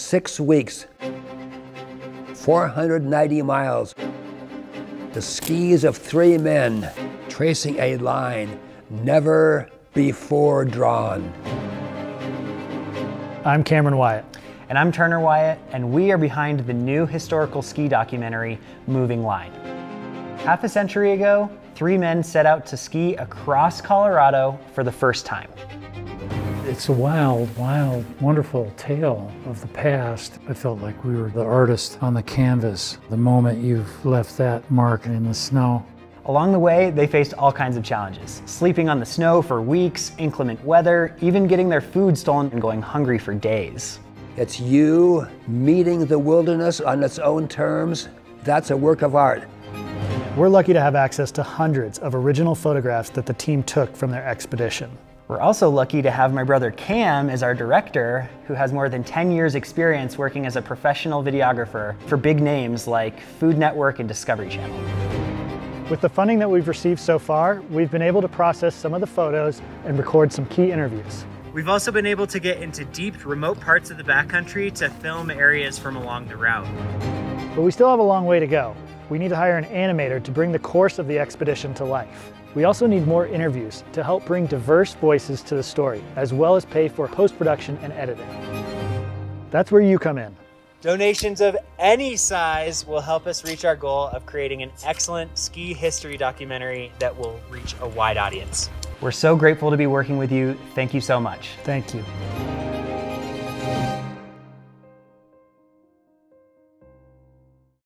six weeks, 490 miles. The skis of three men tracing a line never before drawn. I'm Cameron Wyatt. And I'm Turner Wyatt, and we are behind the new historical ski documentary, Moving Line. Half a century ago, three men set out to ski across Colorado for the first time. It's a wild, wild, wonderful tale of the past. I felt like we were the artist on the canvas the moment you've left that mark in the snow. Along the way, they faced all kinds of challenges sleeping on the snow for weeks, inclement weather, even getting their food stolen and going hungry for days. It's you meeting the wilderness on its own terms. That's a work of art. We're lucky to have access to hundreds of original photographs that the team took from their expedition. We're also lucky to have my brother Cam as our director, who has more than 10 years experience working as a professional videographer for big names like Food Network and Discovery Channel. With the funding that we've received so far, we've been able to process some of the photos and record some key interviews. We've also been able to get into deep, remote parts of the backcountry to film areas from along the route. But we still have a long way to go. We need to hire an animator to bring the course of the expedition to life. We also need more interviews to help bring diverse voices to the story, as well as pay for post-production and editing. That's where you come in. Donations of any size will help us reach our goal of creating an excellent ski history documentary that will reach a wide audience. We're so grateful to be working with you. Thank you so much. Thank you.